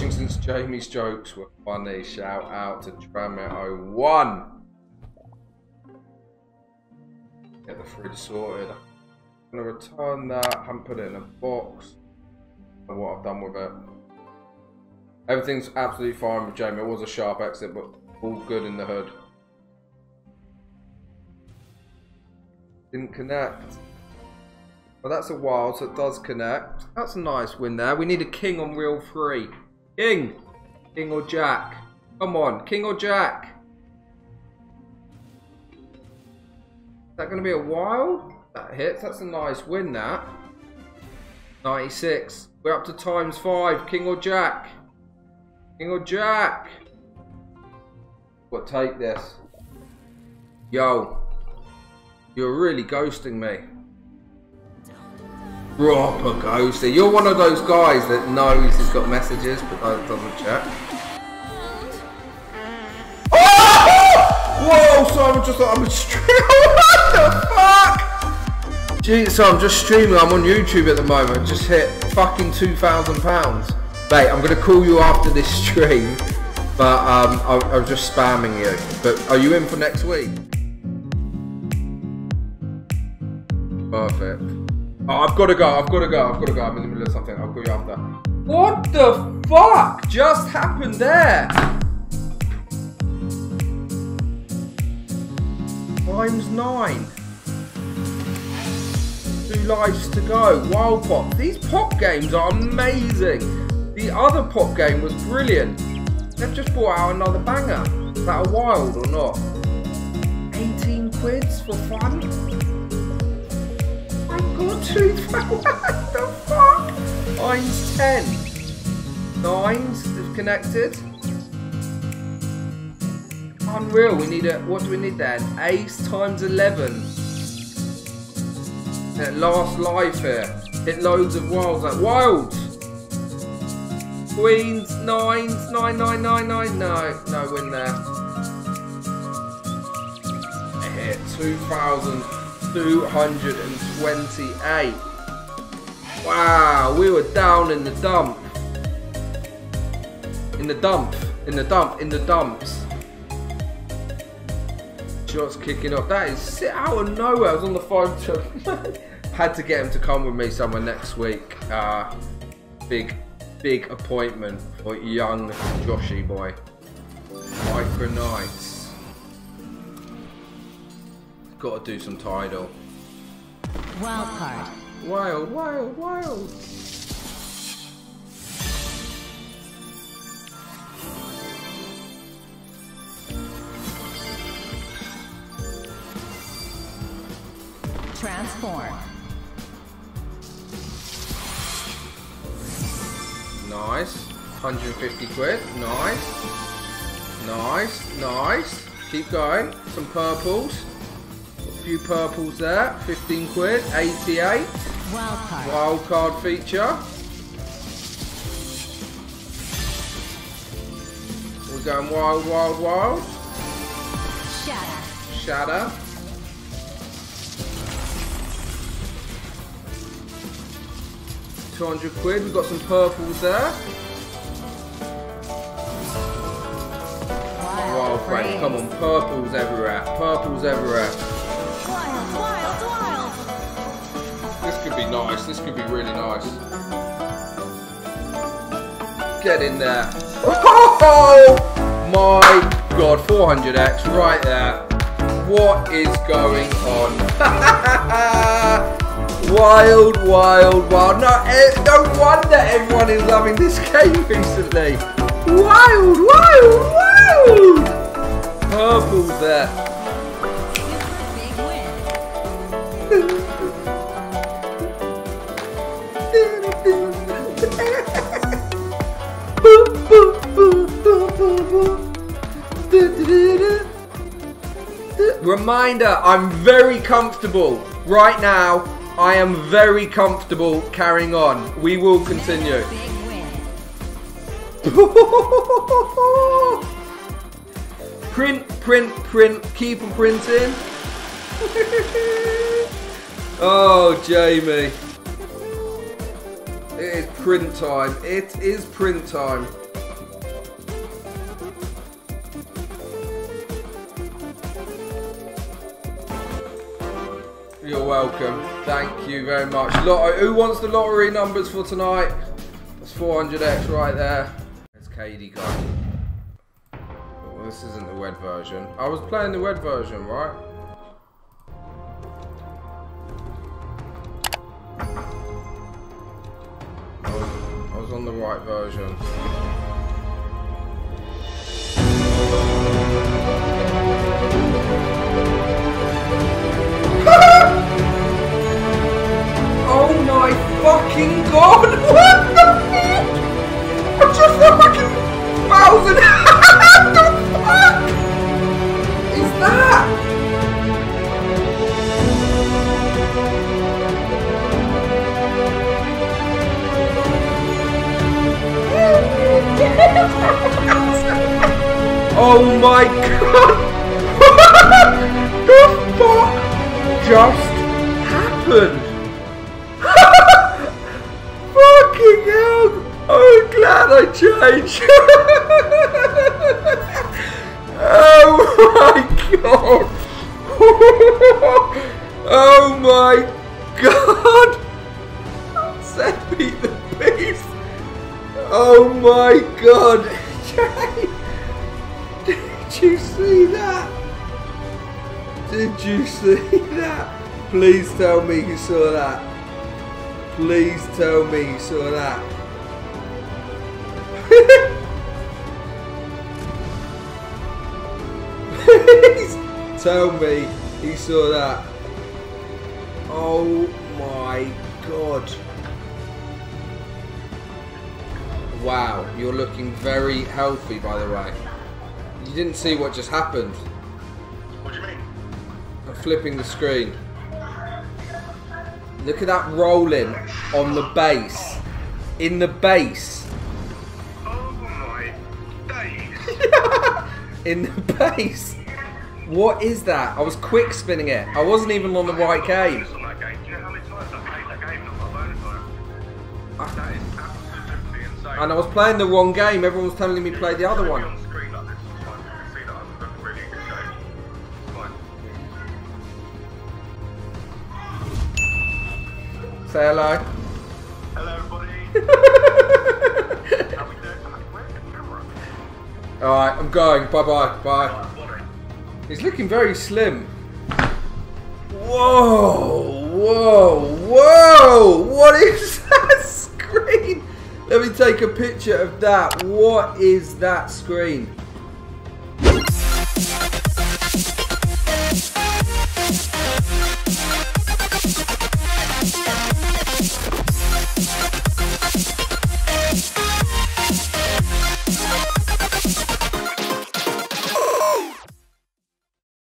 watching since Jamie's jokes were funny. Shout out to Tramit01. Get the fridge sorted. I'm gonna return that, haven't put it in a box. And what I've done with it. Everything's absolutely fine with Jamie. It was a sharp exit, but all good in the hood. Didn't connect. Well, that's a wild, so it does connect. That's a nice win there. We need a king on reel three. King! King or jack? Come on, king or jack? Is that going to be a wild? That hits. That's a nice win, that. 96. We're up to times five. King or jack? King or jack? What, take this. Yo. You're really ghosting me. Proper ghosting. You're one of those guys that knows he's got messages but doesn't check. Whoa, so I'm just like, I'm streaming. what the fuck? Gee, so I'm just streaming. I'm on YouTube at the moment. Just hit fucking £2,000. Mate, I'm going to call you after this stream. But um, I, I'm just spamming you. But are you in for next week? Perfect. Oh, I've got to go. I've got to go. I've got to go. I'm in the middle of something. I'll call you after. What the fuck just happened there? Times nine. Two lives to go. Wild pop. These pop games are amazing. The other pop game was brilliant. They've just brought out another banger. Is that a wild or not? 18 quids for fun? Got two what the fuck? Nines ten. Nines disconnected. Unreal, we need a what do we need then? Ace times eleven. That last life here. Hit loads of wilds like wilds. Queens, nines, nine, nine, nine, nine. No, no win there. Hit 2,000. 228. Wow, we were down in the dump. In the dump, in the dump, in the dumps. Shots kicking off. That is out of nowhere. I was on the phone to had to get him to come with me somewhere next week. Uh, big, big appointment for young Joshy boy. Micro Knights. Got to do some tidal. Wild card. Wild, wild, wild. Transform. Nice. 150 quid. Nice. Nice. Nice. Keep going. Some purples few purples there. 15 quid. 88. Wild card. Wild card feature. We're going wild, wild, wild. Shatter. Shatter. Two hundred quid. We've got some purples there. Wild, wild Come on, purples everywhere. Purples everywhere. Could be nice. This could be really nice. Get in there. Oh my god, 400x right there. What is going on? wild, wild, wild. No, eh, no wonder everyone is loving this game recently. Wild, wild, wild. Purple there. Reminder, I'm very comfortable. Right now, I am very comfortable carrying on. We will continue. print, print, print, keep on printing. oh, Jamie. It is print time. It is print time. Welcome. Thank you very much. Lotto, who wants the lottery numbers for tonight? That's 400x right there. It's Katie guy. Well, this isn't the wed version. I was playing the wed version, right? I was, I was on the right version. Fucking god! What the fuck? I just fucking thousand. what the fuck is that? oh my god! The fuck just happened? I'm I changed. oh my god! oh my god! Set me the beast! Oh my god! Did you see that? Did you see that? Please tell me you saw that. Please tell me you saw that. tell me he saw that. Oh my god. Wow, you're looking very healthy by the way. You didn't see what just happened. What do you mean? I'm flipping the screen. Look at that rolling on the base. In the base. Oh my days. In the base. What is that? I was quick spinning it. I wasn't even on the right game. On that game. Do you know how many times I played that game and not got a bonus on it? That is absolutely insane. And I was playing the wrong game. Everyone was telling me to play the other one. on screen like this. It's fine. You can see that I'm looking really in good shape. It's fine. Say hello. Hello, everybody. how we doing? Where's the camera? Alright, I'm going. Bye bye. Bye. He's looking very slim. Whoa, whoa, whoa! What is that screen? Let me take a picture of that. What is that screen?